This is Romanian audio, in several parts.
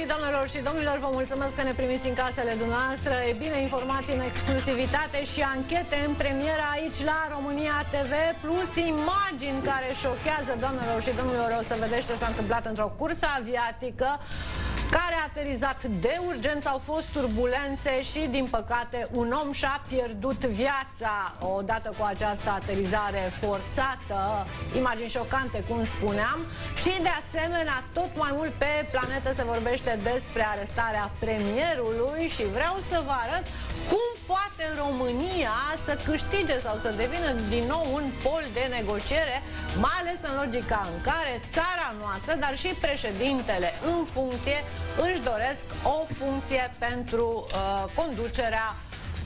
găsit, doamnelor și domnilor! Vă mulțumesc că ne primiți în casele dumneavoastră. E bine, informații în exclusivitate și anchete în premieră aici la România TV, plus imagini care șochează, doamnelor și domnilor. O să vedeți ce s-a întâmplat într-o cursă aviatică care a aterizat de urgență. Au fost turbulențe și, din păcate, un om și-a pierdut viața odată cu această aterizare forțată. Imagini șocante, cum spuneam. Și, de asemenea, tot mai mult pe planetă se vorbește despre arestarea premierului și vreau să vă arăt cum poate România să câștige sau să devină din nou un pol de negociere, mai ales în logica în care țara noastră, dar și președintele în funcție, își doresc o funcție pentru uh, conducerea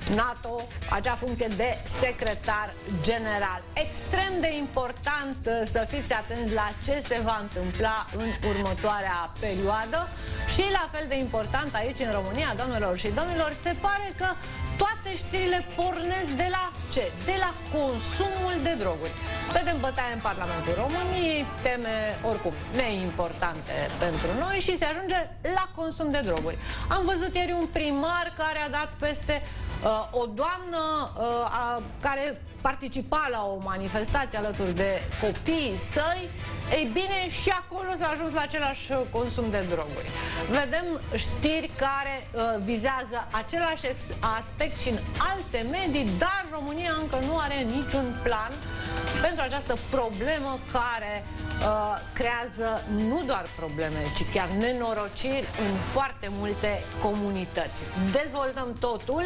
NATO, acea funcție de secretar general. Extrem de important uh, să fiți atenți la ce se va întâmpla în următoarea perioadă și la fel de important aici în România, doamnelor și domnilor, se pare că toate știrile pornesc de la ce? De la consumul de droguri. Vedem bătaie în Parlamentul României, teme oricum neimportante pentru noi și se ajunge la consum de droguri. Am văzut ieri un primar care a dat peste Uh, o doamnă uh, a, care participa la o manifestație alături de copiii săi, ei bine, și acolo s-a ajuns la același consum de droguri. Vedem știri care uh, vizează același aspect și în alte medii, dar România încă nu are niciun plan pentru această problemă care uh, creează nu doar probleme, ci chiar nenorociri în foarte multe comunități. Dezvoltăm totul,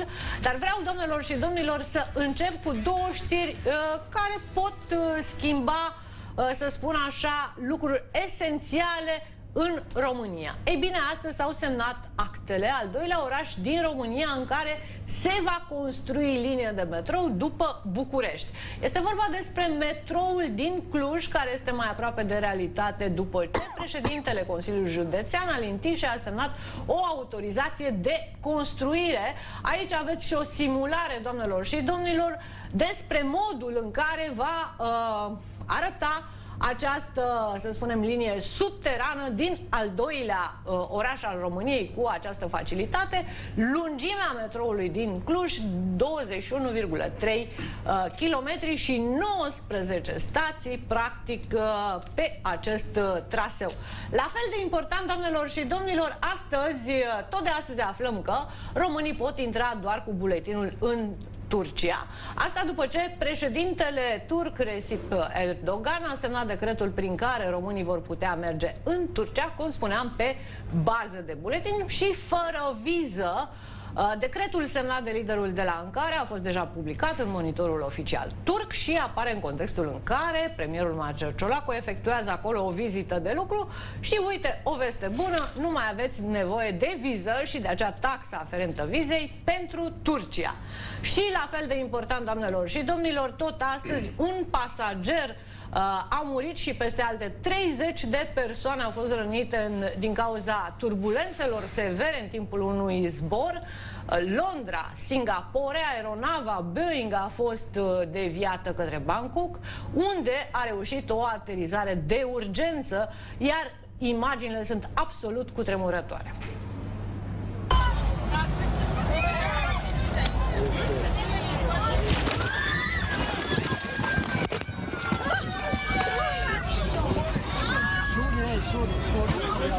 dar vreau, domnilor și domnilor, să încep cu două știri uh, care pot uh, schimba, uh, să spun așa, lucruri esențiale în România. Ei bine, astăzi s-au semnat actele, al doilea oraș din România în care se va construi linia de metrou după București. Este vorba despre metroul din Cluj, care este mai aproape de realitate după ce președintele Consiliului Județean al Intișe a semnat o autorizație de construire. Aici aveți și o simulare, doamnelor și domnilor, despre modul în care va uh, arăta această, să spunem, linie subterană din al doilea uh, oraș al României cu această facilitate, lungimea metroului din Cluj 21,3 uh, km și 19 stații practic uh, pe acest uh, traseu. La fel de important, doamnelor și domnilor, astăzi, uh, tot de astăzi aflăm că românii pot intra doar cu buletinul în Turcia. Asta după ce președintele turc Recep Erdogan a semnat decretul prin care românii vor putea merge în Turcia, cum spuneam, pe bază de buletin și fără viză Uh, decretul semnat de liderul de la Ankara a fost deja publicat în monitorul oficial turc și apare în contextul în care premierul Marcel Ciolacu efectuează acolo o vizită de lucru și uite, o veste bună, nu mai aveți nevoie de viză și de acea taxă aferentă vizei pentru Turcia. Și la fel de important, doamnelor și domnilor, tot astăzi un pasager uh, a murit și peste alte 30 de persoane au fost rănite în, din cauza turbulențelor severe în timpul unui zbor. Uh, Londra, Singapore, aeronava Boeing a fost uh, deviată către Bangkok, unde a reușit o aterizare de urgență, iar imaginile sunt absolut cutremurătoare. Шури, Шури, Шури,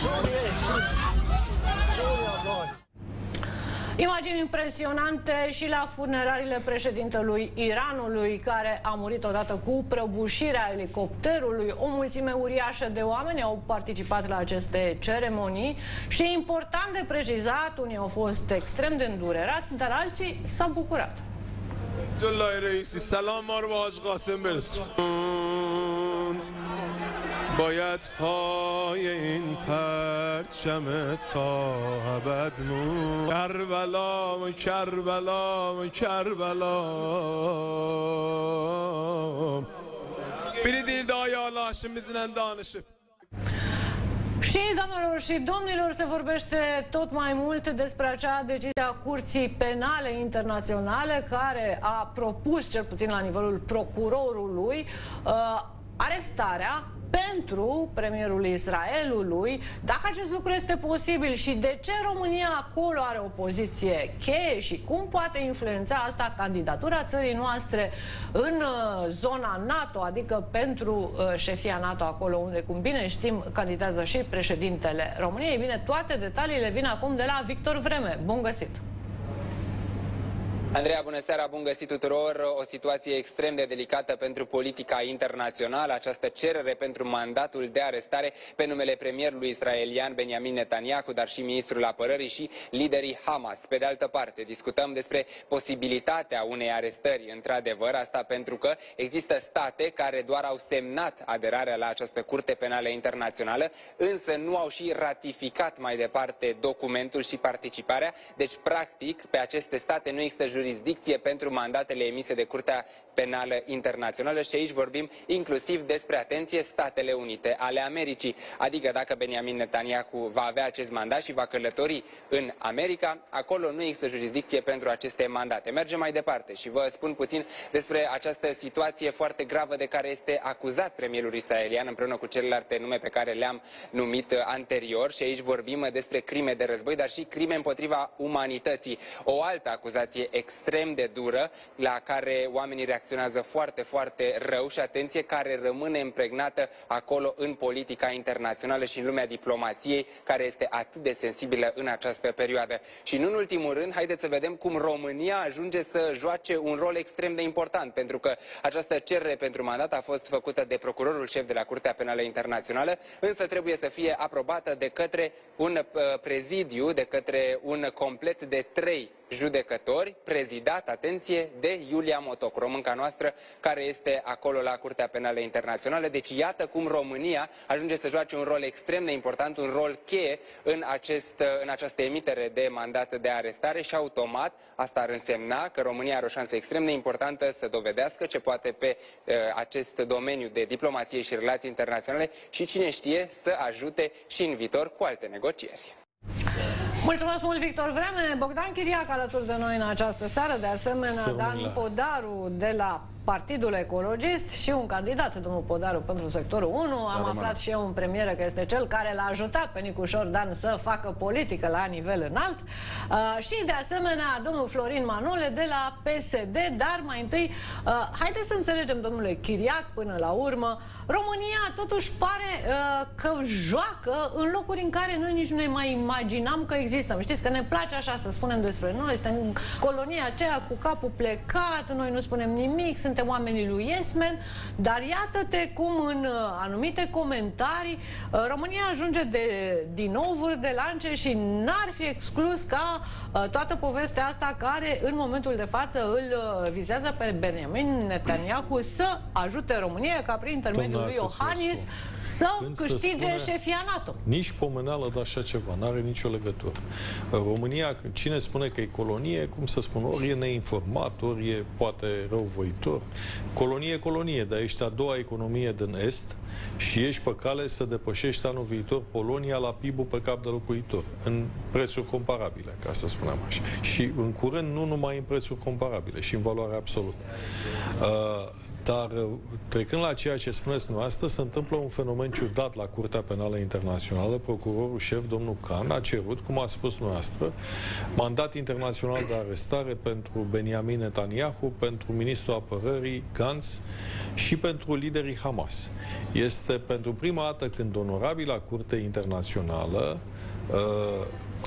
Шури, Шури, Imagini impresionante și la funerariile președintelui Iranului, care a murit odată cu prăbușirea elicopterului. O mulțime uriașă de oameni au participat la aceste ceremonii și, important de precizat, unii au fost extrem de îndurerați, dar alții s-au bucurat. Salam, به حاج قاسم باید پای این پرچم تا ابد مون کربلا و کربلا و کربلا Biri değil daha yağlı haşimizin danışıp. Și, doamnelor și domnilor, se vorbește tot mai mult despre acea decizie a Curții Penale Internaționale care a propus, cel puțin la nivelul procurorului, uh, arestarea pentru premierul Israelului, dacă acest lucru este posibil și de ce România acolo are o poziție cheie și cum poate influența asta candidatura țării noastre în uh, zona NATO, adică pentru uh, șefia NATO acolo unde, cum bine știm, candidează și președintele României. Bine, toate detaliile vin acum de la Victor Vreme. Bun găsit! Andreea, bună seara, bun găsit tuturor. O situație extrem de delicată pentru politica internațională, această cerere pentru mandatul de arestare pe numele premierului israelian Benjamin Netanyahu, dar și ministrul apărării și liderii Hamas. Pe de altă parte, discutăm despre posibilitatea unei arestări, într-adevăr, asta pentru că există state care doar au semnat aderarea la această curte penală internațională, însă nu au și ratificat mai departe documentul și participarea, deci practic pe aceste state nu există jurisdicție pentru mandatele emise de Curtea Penală Internațională și aici vorbim inclusiv despre, atenție, Statele Unite ale Americii. Adică dacă Benjamin Netanyahu va avea acest mandat și va călători în America, acolo nu există jurisdicție pentru aceste mandate. Mergem mai departe și vă spun puțin despre această situație foarte gravă de care este acuzat premierul israelian împreună cu celelalte nume pe care le-am numit anterior și aici vorbim despre crime de război, dar și crime împotriva umanității. O altă acuzație extrem de dură la care oamenii reacționează reacționează foarte, foarte rău și atenție care rămâne impregnată acolo în politica internațională și în lumea diplomației care este atât de sensibilă în această perioadă. Și nu în ultimul rând, haideți să vedem cum România ajunge să joace un rol extrem de important, pentru că această cerere pentru mandat a fost făcută de procurorul șef de la Curtea Penală Internațională, însă trebuie să fie aprobată de către un uh, prezidiu, de către un complet de trei judecători, prezidat, atenție, de Iulia Motoc, românca noastră, care este acolo la Curtea Penală Internațională. Deci iată cum România ajunge să joace un rol extrem de important, un rol cheie în, acest, în această emitere de mandat de arestare și automat asta ar însemna că România are o șansă extrem de importantă să dovedească ce poate pe uh, acest domeniu de diplomație și relații internaționale și cine știe să ajute și în viitor cu alte negocieri. Mulțumesc mult, Victor Vreme. Bogdan Chiriac alături de noi în această seară, de asemenea Să Dan Podaru de la Partidul Ecologist și un candidat, domnul Podaru, pentru sectorul 1. Am rămână. aflat și eu în premieră că este cel care l-a ajutat pe Nicușor Dan să facă politică la nivel înalt. Uh, și de asemenea domnul Florin Manole de la PSD, dar mai întâi, uh, haideți să înțelegem, domnule Chiriac, până la urmă, România totuși pare uh, că joacă în locuri în care noi nici nu ne mai imaginam că existăm. Știți că ne place așa să spunem despre noi, suntem în colonia aceea cu capul plecat, noi nu spunem nimic, suntem oamenii lui Yesmen, dar iată-te cum în uh, anumite comentarii uh, România ajunge de, din nou vârf de lance și n-ar fi exclus ca uh, toată povestea asta care în momentul de față îl uh, vizează pe Benjamin Netanyahu să ajute România ca prin intermediul Doamna lui Iohannis Căsescu, să când se câștige spune- șefia NATO. Nici pomeneală de așa ceva, nu are nicio legătură. România, cine spune că e colonie, cum să spun, ori e neinformat, ori e poate răuvoitor. Colonie e colonie, dar ești a doua economie din Est și ești pe cale să depășești anul viitor Polonia la PIB-ul pe cap de locuitor, în prețuri comparabile, ca să spunem așa. Și în curând nu numai în prețuri comparabile, și în valoare absolută. Uh, dar uh, trecând la ceea ce spuneți dumneavoastră, se întâmplă un fenomen ciudat la Curtea Penală Internațională. Procurorul șef, domnul Khan, a cerut, cum a spus dumneavoastră, mandat internațional de arestare pentru Benjamin Netanyahu, pentru ministrul apărării Gantz și pentru liderii Hamas. Este pentru prima dată când onorabila Curte Internațională uh,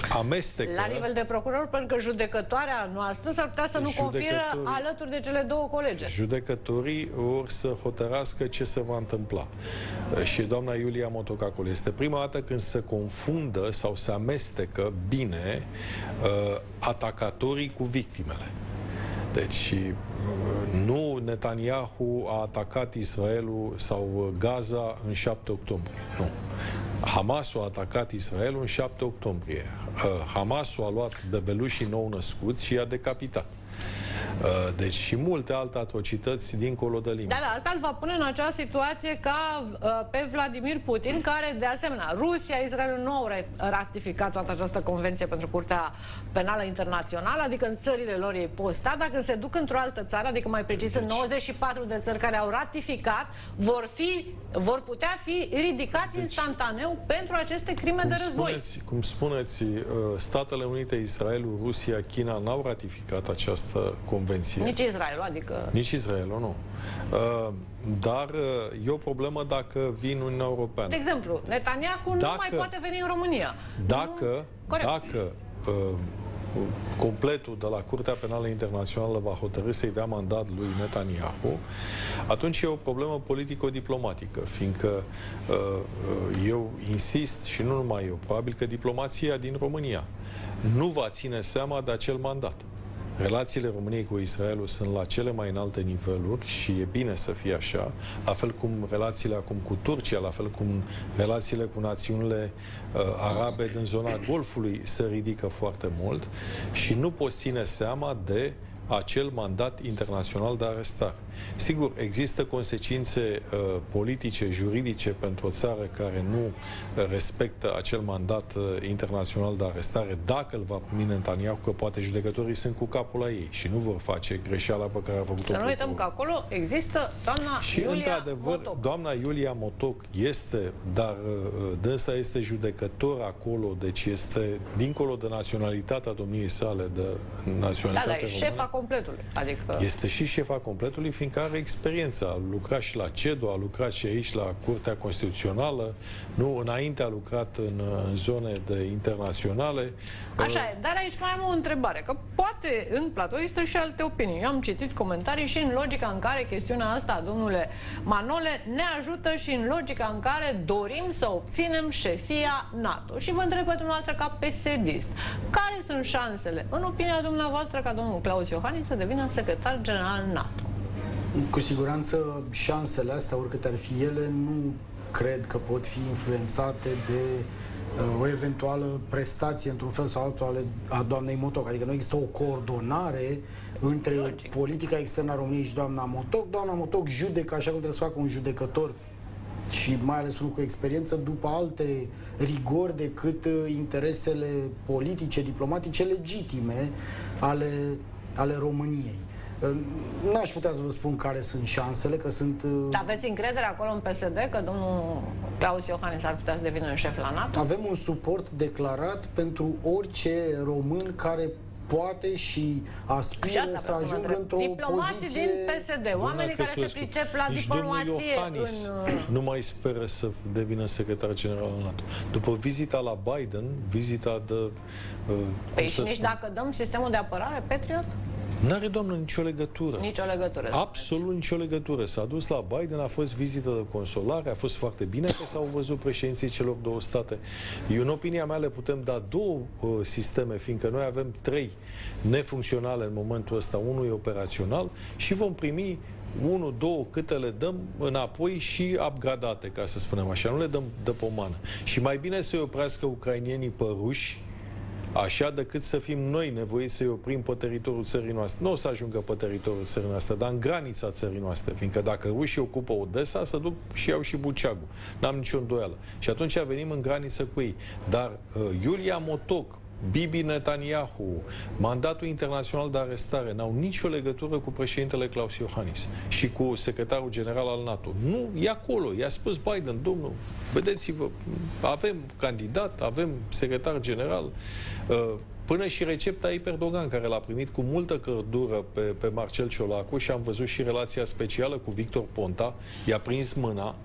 amestecă La nivel de procuror, pentru că judecătoarea noastră s-ar putea să nu confiră Judecătorii- alături de cele două colege. Judecătorii vor să hotărască ce se va întâmpla. Și doamna Iulia Motocacul este prima dată când se confundă sau se amestecă bine uh, atacatorii cu victimele. Deci uh, nu Netanyahu a atacat Israelul sau uh, Gaza în 7 octombrie. Nu. Hamasul a atacat Israelul în 7 octombrie. Uh, Hamasul a luat bebelușii nou născuți și i-a decapitat. Uh, deci și multe alte atrocități dincolo de limba. Da, da, asta îl va pune în acea situație ca uh, pe Vladimir Putin, care de asemenea, Rusia, Israelul nu au ratificat toată această convenție pentru Curtea Penală Internațională, adică în țările lor ei pot sta, dacă se duc într-o altă țară, adică mai precis deci... în 94 de țări care au ratificat, vor, fi, vor putea fi ridicați deci... instantaneu pentru aceste crime cum de război. Spuneți, cum spuneți, uh, Statele Unite, Israelul, Rusia, China n-au ratificat această convenție. Nici Israelul, adică... Nici Israelul, nu. Uh, dar uh, e o problemă dacă vin Uniunea Europeană. De exemplu, Netanyahu dacă, nu mai poate veni în România. Dacă, nu... dacă completul de la Curtea Penală Internațională va hotărâ să-i dea mandat lui Netanyahu, atunci e o problemă politico-diplomatică, fiindcă uh, uh, eu insist, și nu numai eu, probabil că diplomația din România nu va ține seama de acel mandat. Relațiile României cu Israelul sunt la cele mai înalte niveluri și e bine să fie așa, la fel cum relațiile acum cu Turcia, la fel cum relațiile cu națiunile uh, arabe din zona Golfului se ridică foarte mult și nu poți ține seama de acel mandat internațional de arestare. Sigur, există consecințe uh, politice, juridice pentru o țară care nu uh, respectă acel mandat uh, internațional de arestare, dacă îl va primi Netanyahu, că poate judecătorii sunt cu capul la ei și nu vor face greșeala pe care a făcut-o. Să nu uităm că acolo există doamna și Iulia într-adevăr, Motoc. doamna Iulia Motoc este, dar uh, dânsa este judecător acolo, deci este dincolo de naționalitatea domniei sale, de naționalitatea da, da, șefa completului. Adică... Este și șefa completului, fiindcă fiindcă are experiență. A lucrat și la CEDO, a lucrat și aici la Curtea Constituțională, nu, înainte a lucrat în, în zone de internaționale. Așa e, dar aici mai am o întrebare, că poate în platou există și alte opinii. Eu am citit comentarii și în logica în care chestiunea asta, domnule Manole, ne ajută și în logica în care dorim să obținem șefia NATO. Și vă întreb pe dumneavoastră ca psd care sunt șansele, în opinia dumneavoastră, ca domnul Claus Iohannis să devină secretar general NATO? Cu siguranță șansele astea, oricât ar fi ele, nu cred că pot fi influențate de uh, o eventuală prestație într-un fel sau altul ale, a doamnei Motoc. Adică nu există o coordonare între Logic. politica externă a României și doamna Motoc. Doamna Motoc judecă așa cum trebuie să facă un judecător și mai ales unul cu experiență după alte rigori decât uh, interesele politice, diplomatice legitime ale, ale României. N-aș putea să vă spun care sunt șansele, că sunt... Uh, Dar aveți încredere acolo în PSD că domnul Claus Iohannis ar putea să devină șef la NATO? Avem un suport declarat pentru orice român care poate și aspiră să ajungă într-o Diplomații poziție... din PSD, oamenii care se pricep la Nici diplomație Iohannis în... Uh, nu mai speră să devină secretar general al NATO. După vizita la Biden, vizita de... Uh, păi și nici spun? dacă dăm sistemul de apărare Patriot? Nu are, doamnă, nicio legătură. Nicio legătură. Absolut nicio legătură. S-a dus la Biden, a fost vizită de consolare, a fost foarte bine că s-au văzut președinții celor două state. Eu, în opinia mea, le putem da două uh, sisteme, fiindcă noi avem trei nefuncționale în momentul ăsta. Unul e operațional și vom primi unul, două, câte le dăm înapoi și upgradate, ca să spunem așa. Nu le dăm de pomană. Și mai bine să-i oprească ucrainienii pe ruși, așa decât să fim noi nevoiți să-i oprim pe teritoriul țării noastre. Nu o să ajungă pe teritoriul țării noastre, dar în granița țării noastre, fiindcă dacă rușii ocupă Odessa, să duc și iau și Buceagu. N-am nicio îndoială. Și atunci venim în graniță cu ei. Dar uh, Iulia Motoc, Bibi Netanyahu, mandatul internațional de arestare, n-au nicio legătură cu președintele Claus Iohannis și cu secretarul general al NATO. Nu, e acolo. I-a spus Biden, domnul, vedeți-vă, avem candidat, avem secretar general, uh, Până și recepta Iperdogan, care l-a primit cu multă căldură pe, pe Marcel Ciolacu și am văzut și relația specială cu Victor Ponta, i-a prins mâna,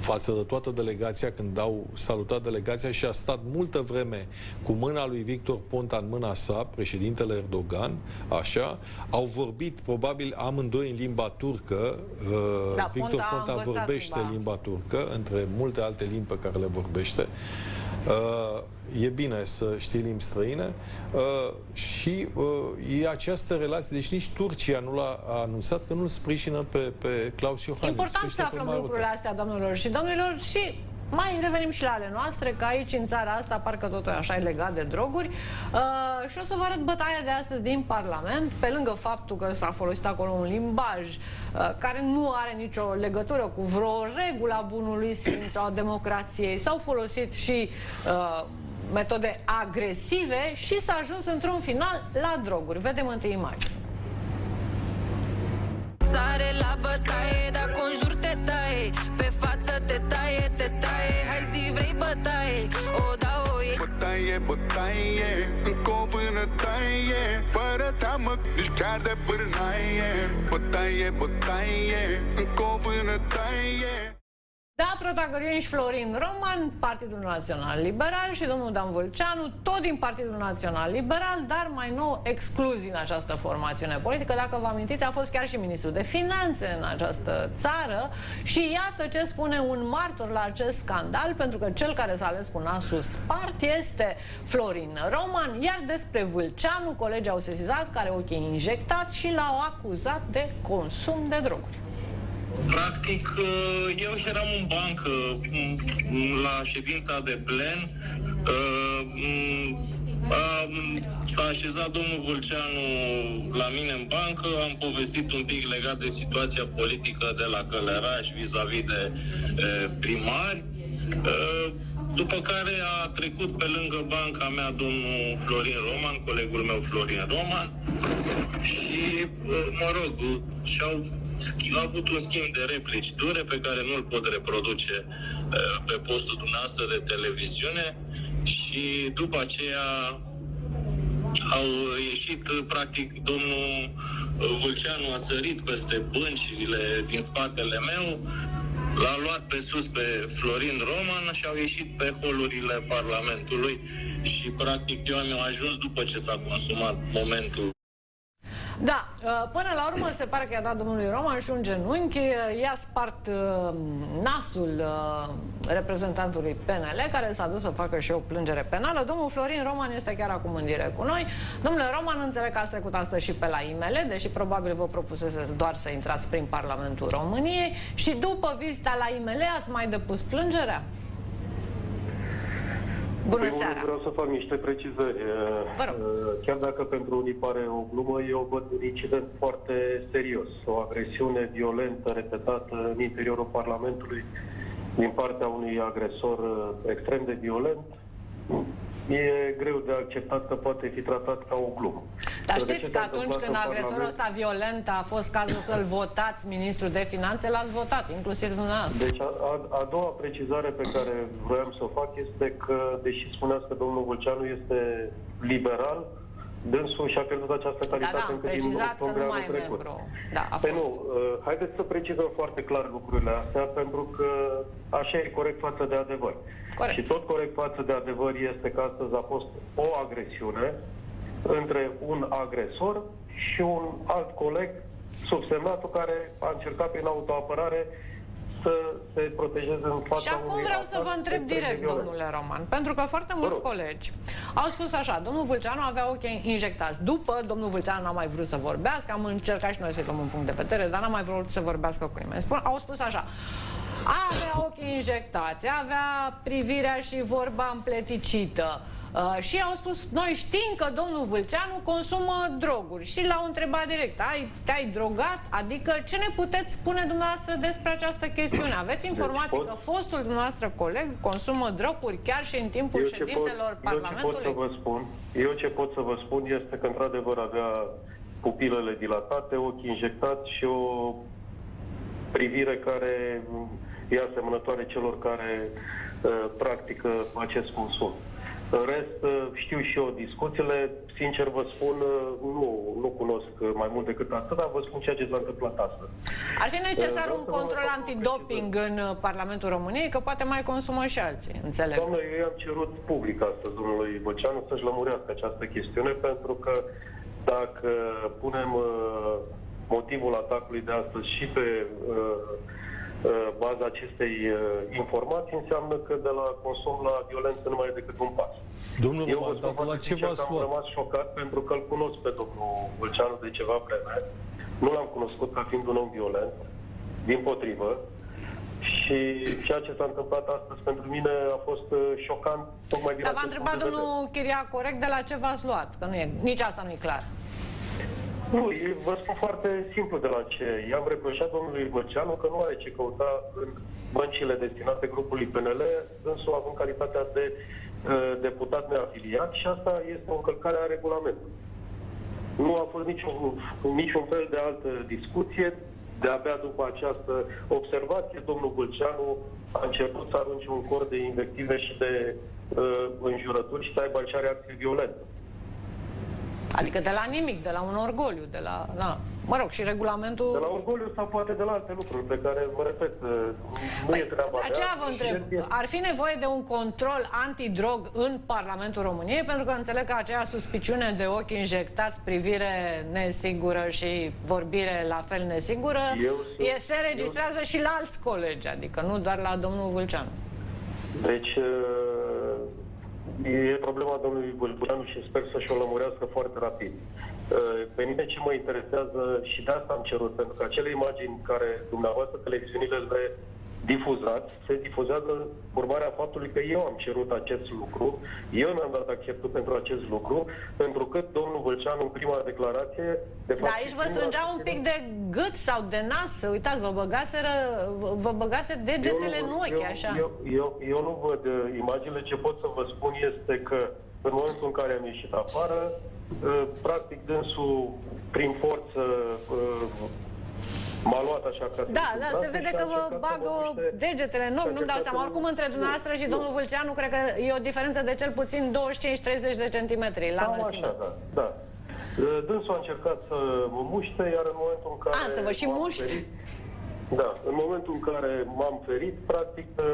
față de toată delegația când au salutat delegația și a stat multă vreme cu mâna lui Victor Ponta în mâna sa, președintele Erdogan, așa, au vorbit probabil amândoi în limba turcă, uh, da, Victor Ponta, Ponta vorbește limba. limba turcă, între multe alte limbi pe care le vorbește. Uh, e bine să știi limbi străine uh, și uh, e această relație, deci nici Turcia nu l-a anunțat că nu-l sprijină pe, pe Claus Iohannis. Important să aflăm lucrurile astea, domnilor și domnilor, și mai revenim și la ale noastre, că aici în țara asta parcă totul așa e legat de droguri. Uh, și o să vă arăt bătaia de astăzi din Parlament, pe lângă faptul că s-a folosit acolo un limbaj uh, care nu are nicio legătură cu vreo regulă a bunului simț sau a democrației. S-au folosit și uh, metode agresive și s-a ajuns într-un final la droguri. Vedem întâi imagine. Sare la bătaie, dacă un jur te taie. Pe față te taie, te taie. Hai zi vrei bătaie, o da o e. Bătaie, bătaie, încă o vânătaie Fără teamă, nici chiar de pârnaie. Bătaie, bătaie, încă o vânătaie da, protagoniști Florin Roman, Partidul Național Liberal și domnul Dan Vâlceanu, tot din Partidul Național Liberal, dar mai nou excluzi în această formațiune politică. Dacă vă amintiți, a fost chiar și ministrul de finanțe în această țară și iată ce spune un martor la acest scandal, pentru că cel care s-a ales cu nasul spart este Florin Roman, iar despre Vâlceanu, colegii au sesizat care ochii injectați și l-au acuzat de consum de droguri. Practic, uh, eu eram în bancă mm, la ședința de plen. Uh, mm, s-a așezat domnul Vulceanu la mine în bancă, am povestit un pic legat de situația politică de la Călăraș vis-a-vis de primari. După care a trecut pe lângă banca mea domnul Florin Roman, colegul meu Florin Roman, și, mă rog, și-au a avut un schimb de replici dure pe care nu-l pot reproduce uh, pe postul dumneavoastră de televiziune și după aceea au ieșit, practic, domnul Vulceanu a sărit peste băncile din spatele meu, l-a luat pe sus pe Florin Roman și au ieșit pe holurile Parlamentului. Și, practic, eu am ajuns după ce s-a consumat momentul da, uh, până la urmă se pare că i-a dat domnului Roman și un genunchi, uh, i-a spart uh, nasul reprezentantului PNL, care s-a dus să facă și o plângere penală. Domnul Florin Roman este chiar acum în direct cu noi. Domnule Roman, înțeleg că ați trecut astăzi și pe la IML, deși probabil vă propusese doar să intrați prin Parlamentul României și după vizita la IML ați mai depus plângerea? Bună Primul seara! Vreau să fac niște precizări. Vă rog. Uh, chiar dacă pentru unii pare o glumă, eu văd un incident foarte serios. O agresiune violentă repetată în interiorul Parlamentului din partea unui agresor uh, extrem de violent e greu de acceptat că poate fi tratat ca o glumă. Dar știți că atunci când agresorul ăsta violent a fost cazul să-l votați ministrul de finanțe, l-ați votat, inclusiv dumneavoastră. Deci a, a, a doua precizare pe care vroiam să o fac este că, deși spuneați că domnul Vulceanu este liberal, Dânsul și-a pierdut această calitate da, da, încă din octombrie anul trecut. Da, a păi fost. nu, uh, haideți să precizăm foarte clar lucrurile astea, pentru că așa e corect față de adevăr. Corect. Și tot corect față de adevăr este că astăzi a fost o agresiune între un agresor și un alt coleg subsemnatul care a încercat prin autoapărare să se protejeze în fața Și acum vreau să vă întreb direct, domnule Roman, pentru că foarte mulți colegi au spus așa, domnul Vulceanu avea ochii injectați. După, domnul Vulceanu n-a mai vrut să vorbească, am încercat și noi să-i luăm un punct de vedere, dar n-a mai vrut să vorbească cu nimeni. Spun, au spus așa, avea ochii injectați, avea privirea și vorba împleticită. Uh, și au spus, noi știm că domnul Vâlceanu consumă droguri și l-au întrebat direct, ai, te-ai drogat? Adică ce ne puteți spune dumneavoastră despre această chestiune? Aveți deci informații deci pot... că fostul dumneavoastră coleg consumă droguri chiar și în timpul eu ședințelor pot, Parlamentului? Eu ce pot să vă spun, eu ce pot să vă spun este că într-adevăr avea pupilele dilatate, ochi injectați și o privire care e asemănătoare celor care uh, practică acest consum. În rest, uh, știu și eu discuțiile, sincer vă spun, uh, nu, nu cunosc mai mult decât atât, dar vă spun ceea ce s-a întâmplat astăzi. Ar fi necesar uh, un control antidoping în Parlamentul României, că poate mai consumă și alții, înțeleg. Doamne, eu i-am cerut public astăzi domnului Băceanu să-și lămurească această chestiune, pentru că dacă punem uh, motivul atacului de astăzi și pe uh, Uh, baza acestei uh, informații înseamnă că de la consum la violență nu mai e decât un pas. Domnul Eu vă spun la ce v-ați Am rămas șocat pentru că îl cunosc pe domnul Vâlceanu de ceva vreme. Nu l-am cunoscut ca fiind un om violent, din potrivă. Și ceea ce s-a întâmplat astăzi pentru mine a fost uh, șocant, tocmai din Dar v-a acest întrebat punct de vedere. domnul Chiria corect de la ce v-ați luat, că nu e, nici asta nu e clar. Nu, e- vă spun foarte simplu de la ce. I-am reproșat domnului Băceanu că nu are ce căuta în băncile destinate grupului PNL, însul având calitatea de uh, deputat neafiliat și asta este o încălcare a regulamentului. Nu a fost niciun, niciun fel de altă discuție. De-abia după această observație, domnul Gulceanu a început să arunce un cor de invective și de uh, înjurături și să aibă acea reacție violentă. Adică de la nimic, de la un orgoliu, de la... Da. Mă rog, și regulamentul... De la orgoliu sau poate de la alte lucruri pe care, mă repet, nu e treaba mea. Păi, Aceea vă Și întreb, este- ar fi nevoie de un control antidrog în Parlamentul României? Pentru că înțeleg că aceea suspiciune de ochi injectați, privire nesigură și vorbire la fel nesigură, Eu sunt- e, se registrează și la alți colegi, adică nu doar la domnul Vâlceanu. Deci, uh, e problema domnului Bulbureanu și sper să-și o lămurească foarte rapid. Uh, Pe mine ce mă interesează și de asta am cerut, pentru că acele imagini care dumneavoastră televiziunile le difuzați, se difuzează urmarea faptului că eu am cerut acest lucru, eu mi-am dat acceptul pentru acest lucru, pentru că domnul Vâlceanu în prima declarație... De Dar aici vă strângea un pic de gât sau de nas, uitați, vă băgaseră, vă- vă băgase degetele Eu în nu văd- ochi, eu, așa. Eu, eu, eu nu văd uh, imaginile. Ce pot să vă spun este că în momentul în care am ieșit afară, uh, practic dânsul, prin forță, uh, m-a luat așa ca să Da, zic, da, în se brațe vede și a că vă încercat să bagă mă muște- degetele în și a ochi, nu-mi dau încercat seama. să mă- Oricum, între Nu, dumneavoastră și nu. domnul Vâlceanu, cred că e o diferență de cel puțin 25-30 de centimetri la Cam înălțime. așa, da, da. Uh, Dânsul a încercat să mă muște, iar în momentul în care... A, să vă și m-am muște? ferit- Da, în momentul în care m-am ferit, practic uh,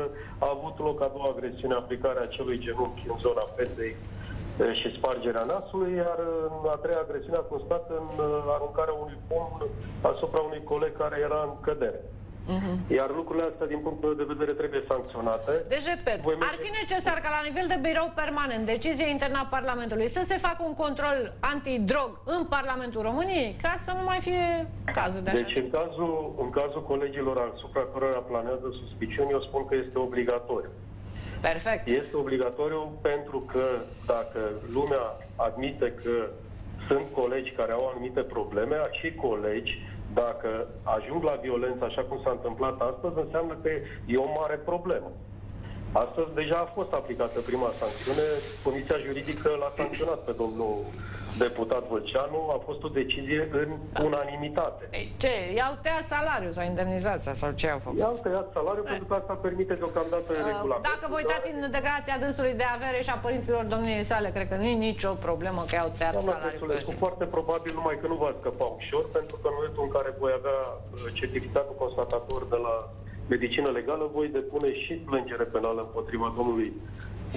a avut loc a doua agresiune, aplicarea acelui genunchi în zona fetei uh, și spargerea nasului, iar uh, a treia agresiune a constat în uh, aruncarea unui pom asupra unui coleg care era în cădere. Mhm. Iar lucrurile astea, din punct meu de vedere, trebuie sancționate. Deci, repet, Voi merge- ar fi necesar ca la nivel de birou permanent, decizie internă a Parlamentului, să se facă un control antidrog în Parlamentul României, ca să nu mai fie cazul de așa. Deci, în cazul, în cazul colegilor asupra cărora planează suspiciuni, eu spun că este obligatoriu. Perfect. Este obligatoriu pentru că dacă lumea admite că sunt colegi care au anumite probleme, acei colegi, dacă ajung la violență așa cum s-a întâmplat astăzi, înseamnă că e o mare problemă. Astăzi deja a fost aplicată prima sancțiune, Comisia Juridică l-a sancționat pe domnul deputat Vâlceanu, a fost o decizie în unanimitate. Ei, Ce? I-au tăiat salariul sau indemnizația sau ce au făcut? I-au tăiat salariul pentru că asta permite deocamdată regulamentul. Uh, Dacă vă uitați în declarația dânsului de avere și a părinților domniei sale, cred că nu e nicio problemă că i-au tăiat Doamna salariul. Căsulescu, pe zi. foarte probabil numai că nu va scăpa ușor, pentru că în momentul în care voi avea uh, certificatul constatator de la medicină legală, voi depune și plângere penală împotriva domnului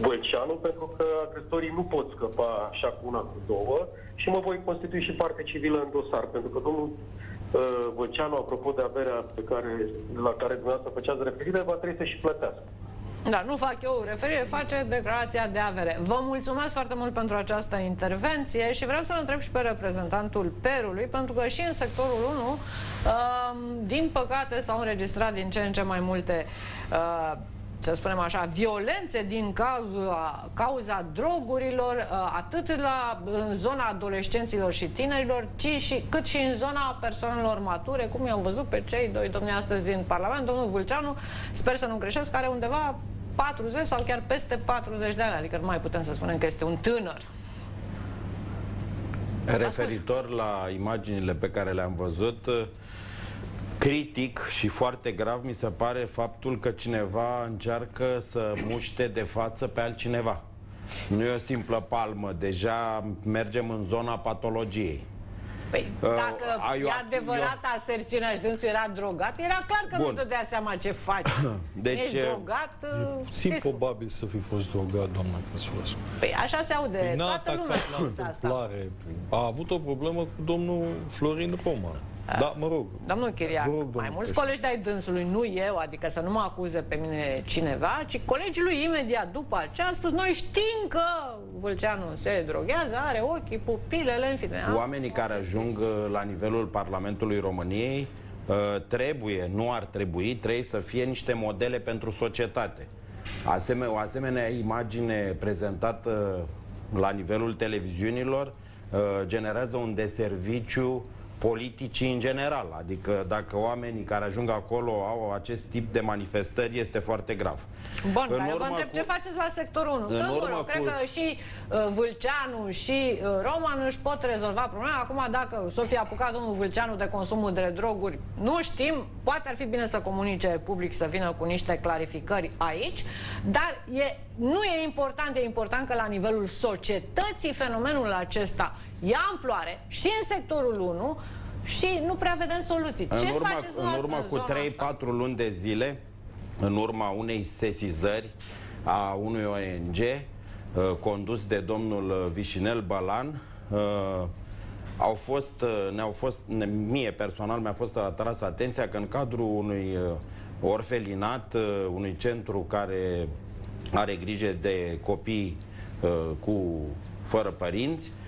Bălceanu, pentru că agresorii nu pot scăpa așa cu una cu două și mă voi constitui și parte civilă în dosar, pentru că domnul uh, Bălceanu, apropo de averea pe care, la care dumneavoastră făceați referire, va trebui să și plătească. Da, nu fac eu referire, face declarația de avere. Vă mulțumesc foarte mult pentru această intervenție și vreau să-l întreb și pe reprezentantul Perului, pentru că și în sectorul 1, um, din păcate, s-au înregistrat din ce în ce mai multe uh, să spunem așa, violențe din cauza, cauza drogurilor, uh, atât la, în zona adolescenților și tinerilor, ci și, cât și în zona persoanelor mature, cum i-am văzut pe cei doi domni astăzi în Parlament, domnul Vulceanu, sper să nu greșesc, are undeva 40 sau chiar peste 40 de ani, adică nu mai putem să spunem că este un tânăr. Referitor la imaginile pe care le-am văzut, critic și foarte grav mi se pare faptul că cineva încearcă să muște de față pe altcineva. Nu e o simplă palmă, deja mergem în zona patologiei. Păi, Uh, dacă ai o e acțiune- adevărată aserțiunea și dânsul era drogat, era clar că Bun. nu dădea seama ce faci. Deci, Ești e- drogat, uh, Sim știți cum. probabil să fi fost drogat, doamna Căsulescu. Păi așa se aude, Păi N-a toată lumea atacat la spune asta. întâmplare. A avut o problemă cu domnul Florin Roman. Da, mă rog. Domnul Chiriac, Vă rog, domnul mai mulți președinte. colegi de-ai dânsului, nu eu, adică să nu mă acuze pe mine cineva, ci colegii lui imediat după aceea a spus, noi știm că Vâlceanu se droghează, are ochii, pupilele, în fine. a? Oamenii care ajung uh, la nivelul Parlamentului României uh, trebuie, nu ar trebui, trebuie să fie niște modele pentru societate. Aseme, o asemenea imagine prezentată la nivelul televiziunilor uh, generează un deserviciu politicii în general. Adică dacă oamenii care ajung acolo au acest tip de manifestări, este foarte grav. Bun, în dar eu vă întreb cu... ce faceți la sectorul 1. În că, urmă cu... Cred că și uh, Vâlceanu și uh, Roman își pot rezolva problema. Acum, dacă s-o fi apucat domnul Vâlceanu de consumul de droguri, nu știm. Poate ar fi bine să comunice public, să vină cu niște clarificări aici. Dar e, nu e important, e important că la nivelul societății fenomenul acesta ia amploare și în sectorul 1 și nu prea vedem soluții. În Ce urmă, faceți în urmă cu 3-4 luni de zile, în urma unei sesizări a unui ONG uh, condus de domnul Vișinel Balan, uh, au fost, uh, ne-au fost, ne, mie personal mi-a fost atras atenția că în cadrul unui uh, orfelinat, uh, unui centru care are grijă de copii uh, cu fără părinți, Uh,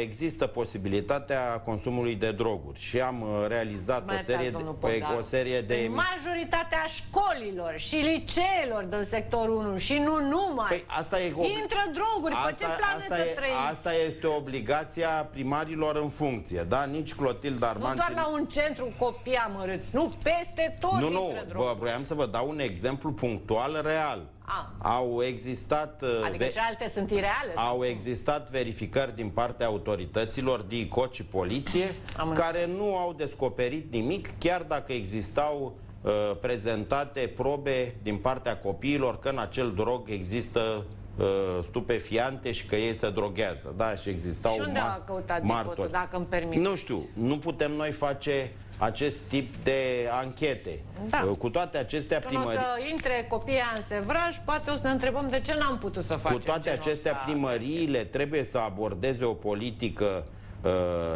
există posibilitatea consumului de droguri și am uh, realizat Mai o serie, de, păi, o serie de... În majoritatea școlilor și liceelor din sectorul 1 și nu numai. Păi asta e... Intră droguri, asta, pe ce planetă asta e, trăiți? Asta este obligația primarilor în funcție, da? Nici Clotilde Arman... Nu doar și... la un centru copii amărâți, nu, peste tot Nu, nu, intră droguri. vă, vreau să vă dau un exemplu punctual real. A. Au existat... uh, Adică ve- cealaltă sunt ireale? sau Au cum? existat verificări din partea autorităților, DICOT și poliție, Am care înțeles. nu au descoperit nimic, chiar dacă existau uh, prezentate probe din partea copiilor că în acel drog există uh, stupefiante și că ei se droghează. Da, și existau Și unde mar- a căutat martori. DICOT-ul, dacă îmi permit? Nu știu, nu putem noi face acest tip de anchete. Da. Uh, Cu toate acestea, Când o primării... să intre copiii în sevraj, poate o să ne întrebăm de ce n-am putut să facem Cu toate genul acestea, ăsta. primăriile trebuie să abordeze o politică uh,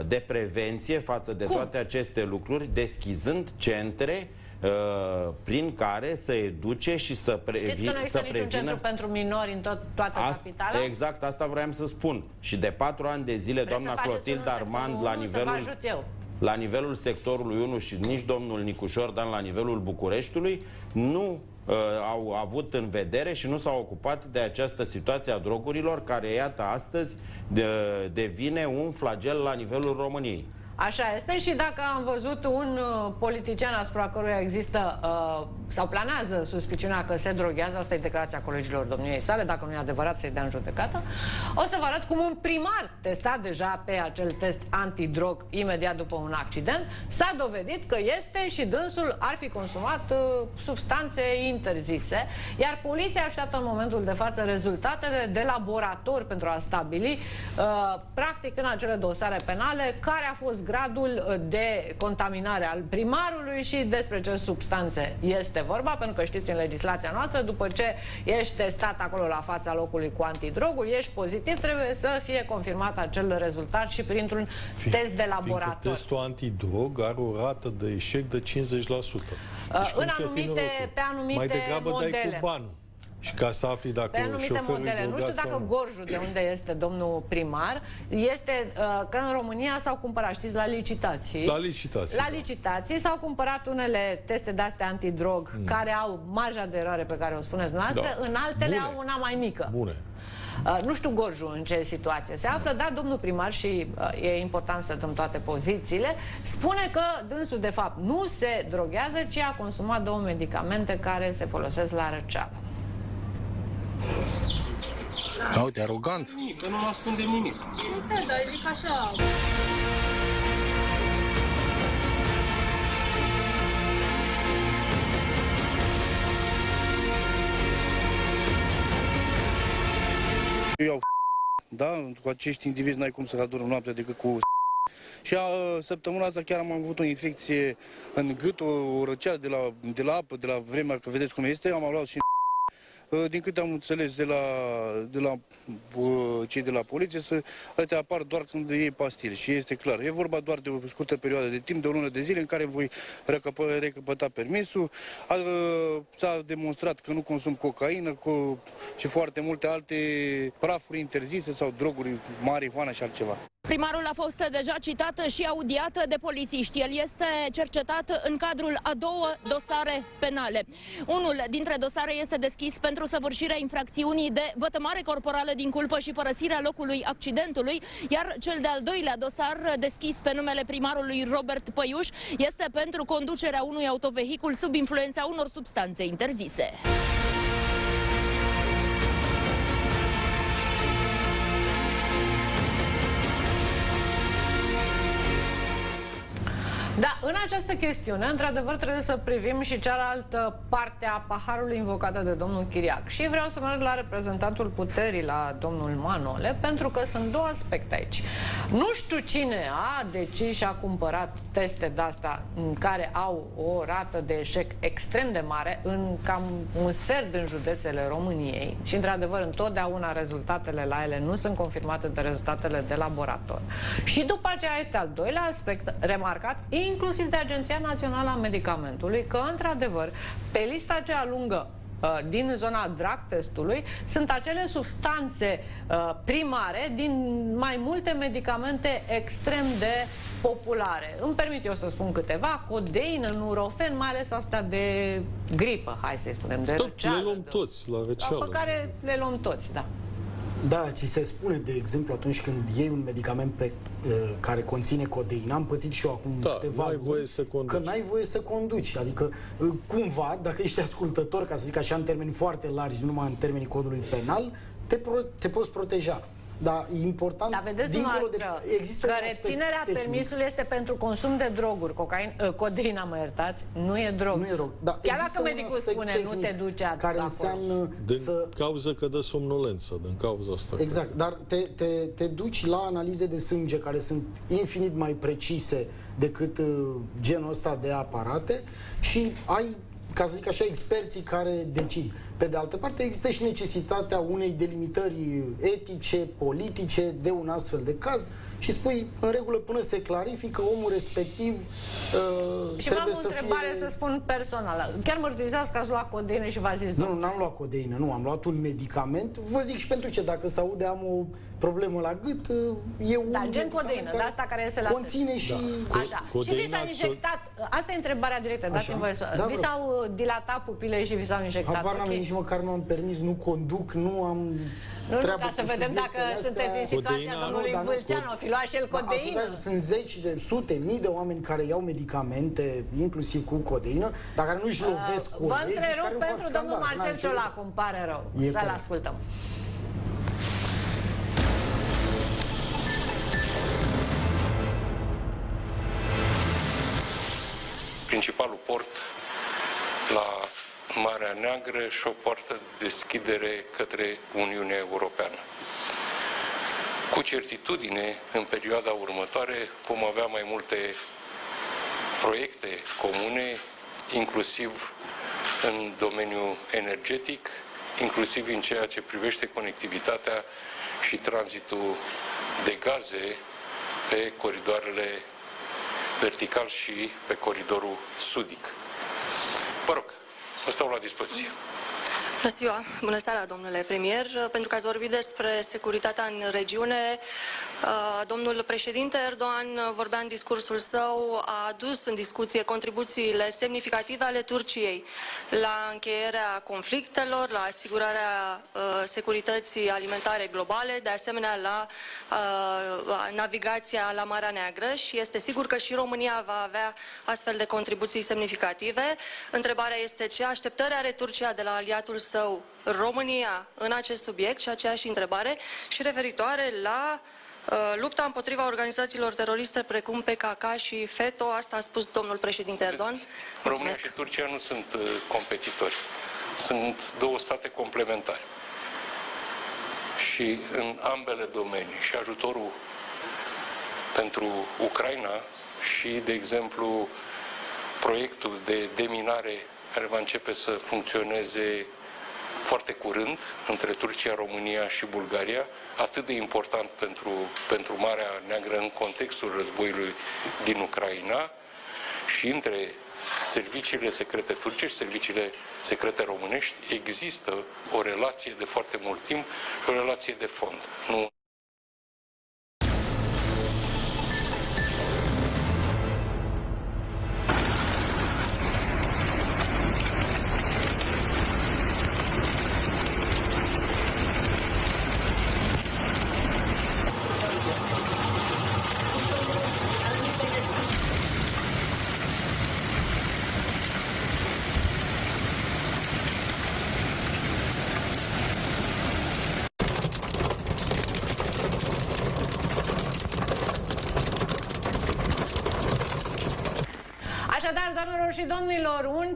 de prevenție față de Cum? toate aceste lucruri, deschizând centre uh, prin care să educe și să, previ, Știți că nu să există niciun prevină... centru pentru minori în tot, toată Ast- capitala? Exact, asta vreau să spun. Și de patru ani de zile, Vreți doamna să faceți Clotilde unul în Armand, sectorul la unu, nivelul, Să vă ajut eu. La nivelul sectorului 1 și nici domnul Nicușor Dan la nivelul Bucureștiului, nu uh, au avut în vedere și nu s-au ocupat de această situație a drogurilor, care, iată, astăzi de, devine un flagel la nivelul României. Așa este. Și dacă am văzut un uh, politician asupra căruia există uh, sau planează suspiciunea că se droghează, asta e declarația colegilor domniei sale, dacă nu e adevărat să-i dea în judecată, o să vă arăt cum un primar testat deja pe acel test antidrog imediat după un accident, s-a dovedit că este și dânsul ar fi consumat uh, substanțe interzise, iar poliția așteaptă în momentul de față rezultatele de laborator pentru a stabili uh, practic în acele dosare penale care a fost gradul uh, de contaminare al primarului și despre ce substanțe este vorba, pentru că știți în legislația noastră, după ce ești testat acolo la fața locului cu antidrogul, ești pozitiv, trebuie să fie confirmat acel rezultat și printr-un test de laborator. Fiindcă testul antidrog are o rată de eșec de 50%. Deci cum în să fii anumite- norocul? pe anumite Mai degrabă dai modele. cu banul. Și ca să afli dacă Pe anumite șoferul modele. e Nu știu drogat sau dacă nu. Gorjul, de unde este domnul primar, este uh, că în România s-au cumpărat, știți, la licitații. La licitații, La da. licitații s-au cumpărat unele teste de-astea antidrog care au marja de eroare pe care o spuneți dumneavoastră, Mm. Da. în altele Bune. au una mai mică. Bune. Uh, nu știu Gorjul în ce situație se află, dar domnul primar, și uh, e important să dăm toate pozițiile, spune că dânsul de fapt nu se droghează, ci a consumat două medicamente care se folosesc la răceală. Da, uite, arogant. Nimic, că nu ascundem nimic. Uite, dar zic așa, Eu iau da, cu acești indivizi n-ai cum să adorm noaptea decât cu și a, săptămâna asta chiar am avut o infecție în gât, o, o răceală de la, de la apă, de la vremea, că vedeți cum este, am luat și din câte am înțeles de la, de la uh, cei de la poliție, să, astea apar doar când iei pastile și este clar. E vorba doar de o scurtă perioadă de timp, de o lună de zile, în care voi recăpă, recăpăta permisul. A, uh, S-a demonstrat că nu consum cocaină cu, și foarte multe alte prafuri interzise sau droguri, marihuana și altceva. Primarul a fost deja citat și audiat de polițiști. El este cercetat în cadrul a două dosare penale. Unul dintre dosare este deschis pentru săvârșirea infracțiunii de vătămare corporală din culpă și părăsirea locului accidentului, iar cel de-al doilea dosar deschis pe numele primarului Robert Păiuș este pentru conducerea unui autovehicul sub influența unor substanțe interzise. Da, în această chestiune, într-adevăr, trebuie să privim și cealaltă parte a paharului invocată de domnul Chiriac. Și vreau să merg la reprezentantul puterii, la domnul Manole, pentru că sunt două aspecte aici. Nu știu cine a decis și a cumpărat teste de-astea în care au o rată de eșec extrem de mare în cam un sfert din județele României și, într-adevăr, întotdeauna rezultatele la ele nu sunt confirmate de rezultatele de laborator. Și după aceea este al doilea aspect remarcat, inclusiv de Agenția Națională a Medicamentului, că, într-adevăr, pe lista aceea lungă uh, din zona drag testului sunt acele substanțe uh, primare din mai multe medicamente extrem de populare. Îmi permit eu să spun câteva, codeină, nurofen, mai ales astea de gripă, hai să-i spunem, de Tot, răceală. le luăm de... toți la răceală. Pe care le luăm toți, da. Da, ți se spune, de exemplu, atunci când iei un medicament pe, uh, care conține codeină, am pățit și eu acum Da, câteva n-ai luni, voie să conduci. că n-ai voie să conduci. Adică, uh, cumva, dacă ești ascultător, ca să zic așa, în termeni foarte largi, nu numai în termenii codului penal, te, pro- te poți proteja. Dar e important, Dar vedeți dincolo dumneavoastră de... Există că un aspect reținerea tehnic. permisului este pentru consum de droguri. Cocain, uh, codeina, mă iertați, nu e drog. Nu e drog. Da, Chiar există dacă un medicul aspect spune nu tehnic te duce a- care acolo. înseamnă Din să cauza că dă somnolență, din cauza asta. Exact, dar te, te, te duci la analize de sânge care sunt infinit mai precise decât uh, genul ăsta de aparate și ai, ca să zic așa, experții care decid. Pe de altă parte, există și necesitatea unei delimitări etice, politice de un astfel de caz și spui, în regulă, până se clarifică, omul respectiv uh, Și v-am trebuie o să întrebare fie... să spun personală. Chiar mărturizați că ați luat codeină și v-a zis Nu, nu, n-am luat codeină, nu, am luat un medicament. Vă zic și pentru ce, dacă se aude am o problemă la gât, e un Da, gen medicament codeină, de asta care este la Conține și... Da. Așa. Co- și vi s-a codeina injectat, asta e întrebarea directă, dați-mi voie să... Da, vi vă- s-au uh, dilatat pupile și vi s-au injectat Habar n-am, ochii? nici măcar nu am permis, nu conduc, nu am Nu, nu, treabă ca să cu vedem dacă subiectele sunteți în astea. situația Codeina- domnului Nu, dar nu, Vâlceanu, cod- o fi luat și el Da, codeină. ascultați, sunt zeci de sute, mii de oameni care iau medicamente, inclusiv cu codeină, dar care nu își lovesc Uh, cu Vă legii și care întrerup nu fac pentru scandal. domnul N-am Marcel ce- Ciolacu, îmi pare rău. E Să-l corect. ascultăm. Principalul port la Marea Neagră și o poartă de deschidere către Uniunea Europeană. Cu certitudine, în perioada următoare, vom avea mai multe proiecte comune, inclusiv în domeniul energetic, inclusiv în ceea ce privește conectivitatea și tranzitul de gaze pe coridoarele vertical și pe coridorul sudic. Vă rog, vă stau la dispoziție. Bună ziua! Bună seara, domnule premier! Pentru că ați vorbit despre securitatea în regiune, uh, domnul președinte Erdogan vorbea în discursul său, a adus în discuție contribuțiile semnificative ale Turciei la încheierea conflictelor, la asigurarea uh, securității alimentare globale, de asemenea la uh, navigația la Marea Neagră și este sigur că și România va avea astfel de contribuții semnificative. Întrebarea este ce așteptări are Turcia de la aliatul său România în acest subiect și aceeași întrebare și referitoare la uh, lupta împotriva organizațiilor teroriste precum PKK și FETO, asta a spus domnul președinte Erdogan. România și Turcia nu sunt uh, competitori. Sunt două state complementare. Și în ambele domenii, și ajutorul pentru Ucraina și, de exemplu, proiectul de deminare care va începe să funcționeze foarte curând între Turcia, România și Bulgaria, atât de important pentru, pentru Marea Neagră în contextul războiului din Ucraina și între serviciile secrete turce și serviciile secrete românești există o relație de foarte mult timp, o relație de fond. Nu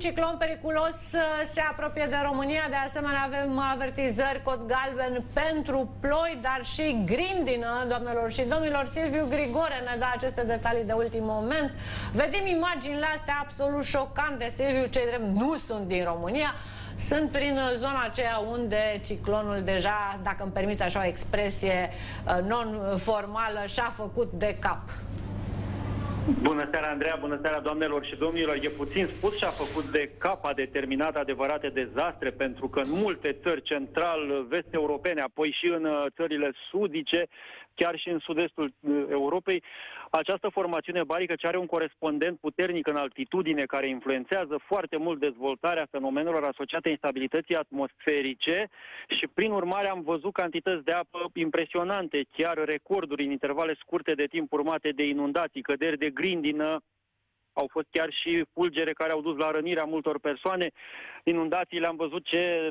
ciclon periculos uh, se apropie de România. De asemenea, avem avertizări cod galben pentru ploi, dar și grindină, doamnelor și domnilor. Silviu Grigore ne dă aceste detalii de ultim moment. Vedem imaginile astea absolut șocante. Silviu, cei drept nu sunt din România sunt prin zona aceea unde ciclonul deja, dacă îmi permite așa o expresie uh, non-formală, și-a făcut de cap. Bună seara, Andreea, bună seara, doamnelor și domnilor. E puțin spus și a făcut de cap a determinat adevărate dezastre, pentru că în multe țări central-vest europene, apoi și în uh, țările sudice, chiar și în sud-estul uh, Europei, această formațiune barică ce are un corespondent puternic în altitudine care influențează foarte mult dezvoltarea fenomenelor asociate instabilității atmosferice și prin urmare am văzut cantități de apă impresionante, chiar recorduri în intervale scurte de timp urmate de inundații, căderi de grindină, au fost chiar și fulgere care au dus la rănirea multor persoane. Inundațiile am văzut ce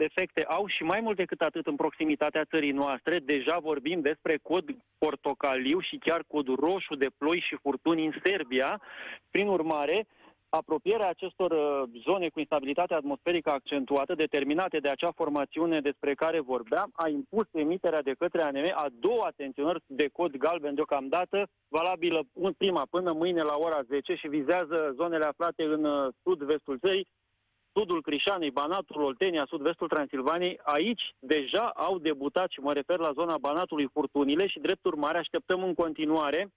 efecte au și mai mult decât atât în proximitatea țării noastre. Deja vorbim despre cod portocaliu și chiar cod roșu de ploi și furtuni în Serbia. Prin urmare, apropierea acestor uh, zone cu instabilitate atmosferică accentuată, determinate de acea formațiune despre care vorbeam, a impus emiterea de către ANM a două atenționări de cod galben deocamdată, valabilă prima până mâine la ora 10 și vizează zonele aflate în uh, sud-vestul țării, sudul Crișanei, Banatul, Oltenia, sud-vestul Transilvaniei, aici deja au debutat și mă refer la zona Banatului furtunile și drept urmare așteptăm în continuare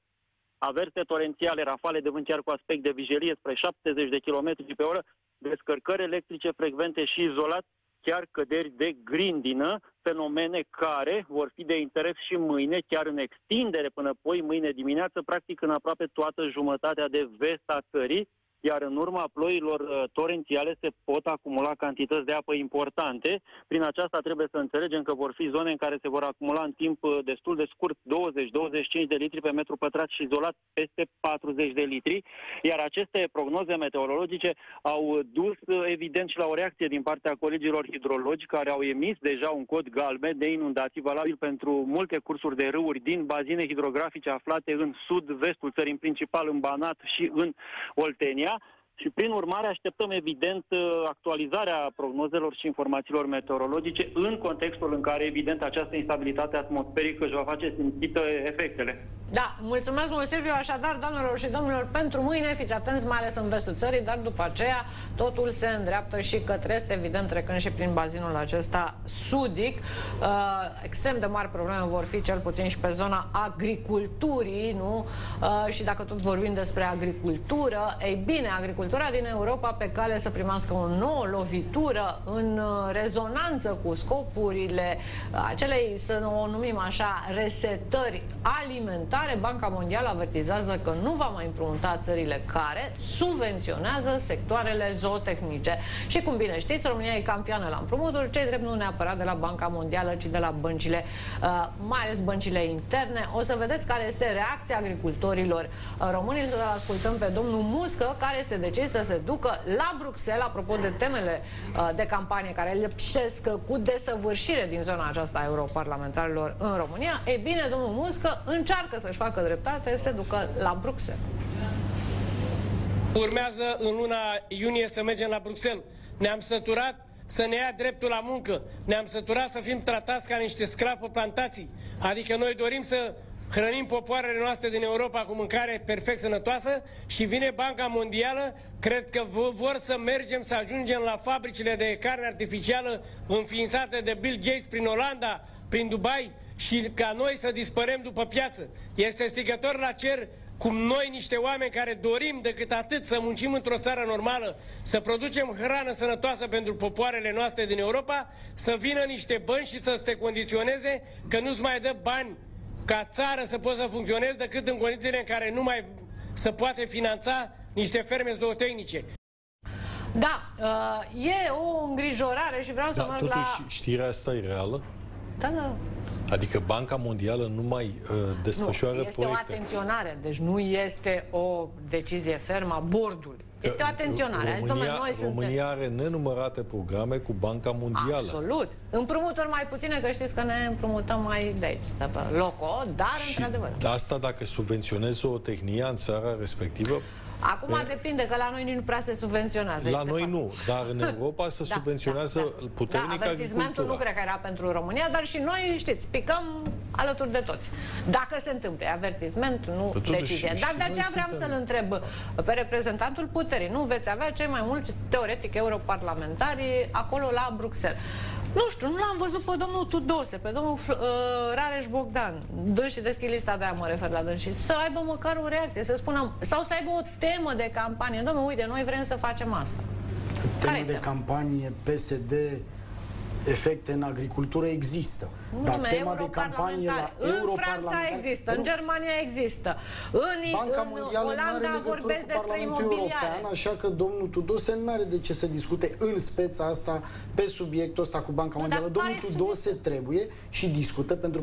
averte torențiale, rafale de vânt chiar cu aspect de vijelie spre 70 de km pe oră, descărcări electrice frecvente și izolat, chiar căderi de grindină, fenomene care vor fi de interes și mâine, chiar în extindere până poi mâine dimineață, practic în aproape toată jumătatea de vest a țării, iar în urma ploilor uh, torențiale se pot acumula cantități de apă importante. Prin aceasta trebuie să înțelegem că vor fi zone în care se vor acumula în timp uh, destul de scurt 20-25 de litri pe metru pătrat și izolat peste 40 de litri, iar aceste prognoze meteorologice au dus uh, evident și la o reacție din partea colegilor hidrologi care au emis deja un cod galben de inundații valabil pentru multe cursuri de râuri din bazine hidrografice aflate în sud-vestul țării, în principal în Banat și în Oltenia și prin urmare așteptăm evident uh, actualizarea prognozelor și informațiilor meteorologice în contextul în care evident această instabilitate atmosferică își va face simțită efectele. Da, mulțumesc mult Silviu, așadar doamnelor și domnilor pentru mâine fiți atenți mai ales în vestul țării, dar după aceea totul se îndreaptă și către est, evident trecând și prin bazinul acesta sudic. Uh, extrem de mari probleme vor fi cel puțin și pe zona agriculturii, nu? Uh, și dacă tot vorbim despre agricultură, ei bine, agricultura agricultura din Europa pe cale să primească o nouă lovitură în uh, rezonanță cu scopurile uh, acelei, să o numim așa, resetări alimentare. Banca Mondială avertizează că nu va mai împrumuta țările care subvenționează sectoarele zootehnice. Și cum bine știți, România e campioană la împrumuturi, cei drept nu neapărat de la Banca Mondială, ci de la băncile, uh, mai ales băncile interne. O să vedeți care este reacția agricultorilor români. Să ascultăm pe domnul Muscă, care este de decis să se ducă la Bruxelles, apropo de temele uh, de campanie care lipsesc cu desăvârșire din zona aceasta a europarlamentarilor în România, e bine, domnul Muscă încearcă să-și facă dreptate, se ducă la Bruxelles. Urmează în luna iunie să mergem la Bruxelles. Ne-am săturat să ne ia dreptul la muncă. Ne-am săturat să fim tratați ca niște sclavi pe plantații. Adică noi dorim să hrănim popoarele noastre din Europa cu mâncare perfect sănătoasă și vine Banca Mondială, cred că vor să mergem să ajungem la fabricile de carne artificială înființate de Bill Gates prin Olanda, prin Dubai și ca noi să dispărem după piață. Este strigător la cer cum noi, niște oameni care dorim decât atât să muncim într-o țară normală, să producem hrană sănătoasă pentru popoarele noastre din Europa, să vină niște bănci și să te condiționeze că nu-ți mai dă bani ca țară să poată să funcționeze decât în condițiile în care nu mai se poate finanța niște ferme zootehnice. Da, uh, e o îngrijorare și vreau da, să merg totuși, la... știrea asta e reală? Da, da. Adică Banca Mondială nu mai uh, desfășoară nu, este proiecte. o atenționare, deci nu este o decizie fermă a bordului Este o atenționare. România, România, noi România are nenumărate programe cu Banca Mondială. Absolut. Împrumuturi mai puține, că știți că ne împrumutăm mai de aici, de pe loco, dar și într-adevăr. De asta dacă subvenționezi o tehnie în țara respectivă, Acum e... depinde, că la noi nu prea se subvenționează. La noi nu, dar în Europa se da, subvenționează da, da. puternic da, avertismentul nu cred că era pentru România, dar și noi, știți, picăm alături de toți. Dacă se întâmplă, avertisment, nu de decizie. Și, dar și de aceea vreau să-l întreb pe reprezentantul puterii. Nu veți avea cei mai mulți, teoretic, europarlamentari acolo la Bruxelles. Nu știu, nu l-am văzut pe domnul Tudose, pe domnul uh, Rareș Bogdan. Dânsi deschid lista de aia mă refer la dânsi. Să aibă măcar o reacție, să spună, sau să aibă o temă de campanie. Domnul, uite, noi vrem să facem asta. Temă de campanie PSD efecte în agricultură există. Nu, dar tema de campanie la În Franța există, nu. în Germania există, în, Banca Mondială în Olanda vorbesc despre imobiliare. European, așa că domnul Tudose nu are de ce să discute în speța asta pe subiectul ăsta cu Banca Mondială. Domnul Tudose sunt... trebuie și discută pentru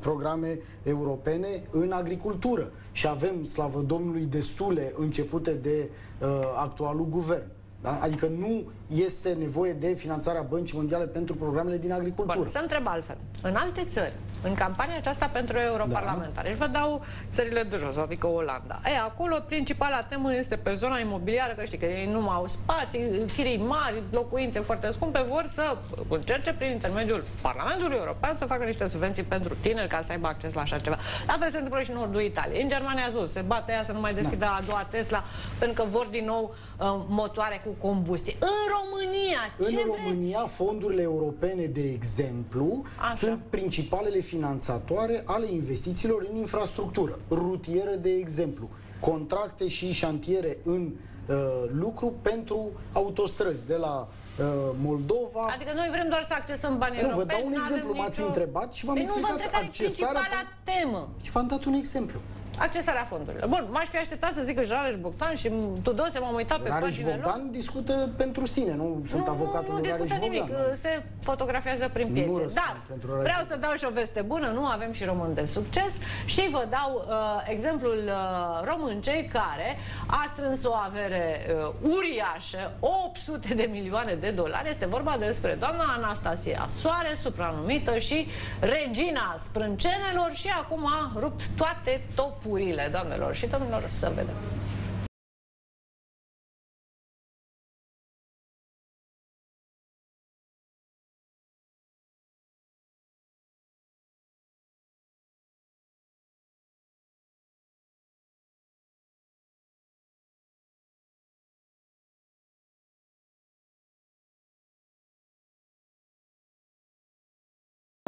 programe europene în agricultură. Și avem, slavă Domnului, destule începute de uh, actualul guvern. Da? Adică nu este nevoie de finanțarea Băncii Mondiale pentru programele din agricultură. Bun, să întreb altfel. În alte țări, în campania aceasta pentru europarlamentare, da. vă dau țările de jos, adică Olanda. E, acolo principala temă este pe zona imobiliară, că știi că ei nu au spații, chirii mari, locuințe foarte scumpe, vor să încerce prin intermediul Parlamentului European să facă niște subvenții pentru tineri ca să aibă acces la așa ceva. La fel se întâmplă și în nordul Italiei. În Germania, ați văzut, se bate ea să nu mai deschidă da. a doua Tesla, pentru că vor din nou uh, motoare cu combustie. În România, ce În România, vreți? fondurile europene, de exemplu, Așa. sunt principalele finanțatoare ale investițiilor în infrastructură. Rutieră, de exemplu. Contracte și șantiere în uh, lucru pentru autostrăzi de la uh, Moldova. Adică noi vrem doar să accesăm banii Nu, vă dau un exemplu. M-ați nicio... întrebat și v-am păi explicat accesarea... temă. Și v-am dat un exemplu accesarea fondurilor. Bun, m-aș fi așteptat să zică Rareș Bogdan și Tudose m-am uitat pe Rareș paginile Bogdan lor. discută pentru sine, nu sunt nu, avocatul nu, nu discută nimic, Bogdan. se fotografiază prin piețe. Dar vreau să dau și o veste bună, nu avem și român de succes și vă dau uh, exemplul uh, româncei care a strâns o avere uh, uriașă, 800 de milioane de dolari. Este vorba despre doamna Anastasia Soare, supranumită și regina sprâncenelor și acum a rupt toate topurile, doamnelor doamnelor și domnilor, să vedem.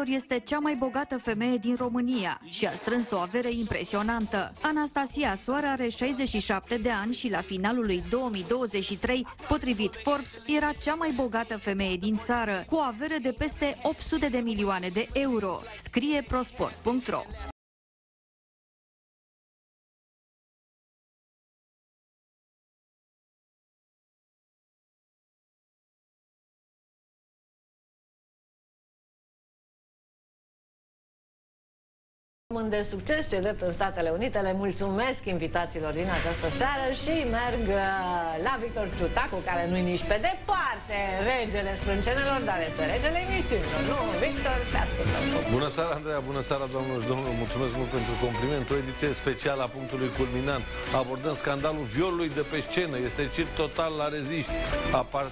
Este cea mai bogată femeie din România și a strâns o avere impresionantă. Anastasia Soare are 67 de ani și la finalul lui 2023, potrivit Forbes, era cea mai bogată femeie din țară, cu o avere de peste 800 de milioane de euro, scrie prosport.ro. Român de succes, ce drept în Statele Unite. Le mulțumesc invitațiilor din această seară și merg uh, la Victor Ciutacu, care nu-i nici pe departe regele sprâncenelor, dar este regele emisiunilor. Nu, Victor, te ascultăm. Bună seara, Andreea, bună seara, doamnelor și domnilor. Mulțumesc mult pentru compliment. O ediție specială a punctului culminant. Abordăm scandalul violului de pe scenă. Este circ total la reziști. Apar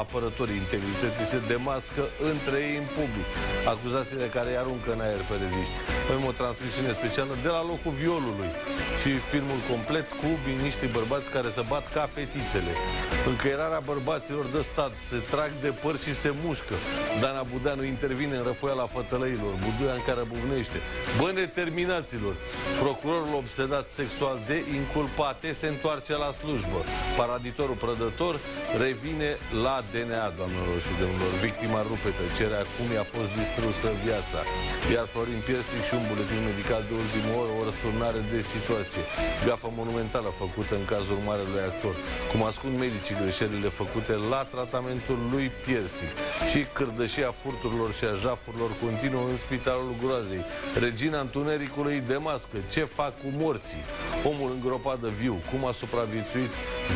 apărătorii integrității se demască între ei în public. Acuzațiile care îi aruncă în aer pe reziști. Avem o transmisiune specială de la locul violului și filmul complet cu miniștri bărbați care se bat ca fetițele. Încăierarea bărbaților de stat se trag de păr și se mușcă. Dana Budeanu intervine în răfoiala fătălăilor. Budean care buvnește. Bă, neterminaților! Procurorul obsedat sexual de inculpate se întoarce la slujbă. Paraditorul prădător revine la DNA, doamnelor și domnilor. Victima rupetă cere acum i-a fost distrusă viața. Iar Florin Piersic și un buletin medical de ultimă oră, o răsturnare de situație. Gafă monumentală făcută în cazul marelui actor. Cum ascund medicii greșelile făcute la tratamentul lui Piersic. Și cârdășia furturilor și a jafurilor continuă în spitalul groazei. Regina întunericului de mască. Ce fac cu morții? Omul îngropat de viu. Cum a supraviețuit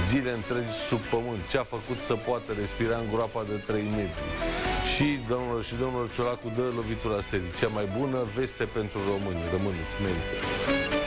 zile întregi sub pământ. Ce a făcut să poată respira în groapa de 3 metri. Și, domnilor și domnilor, Ciolacu dă lovitura serii. Cea mai bună veste pentru români. Rămâneți, merită.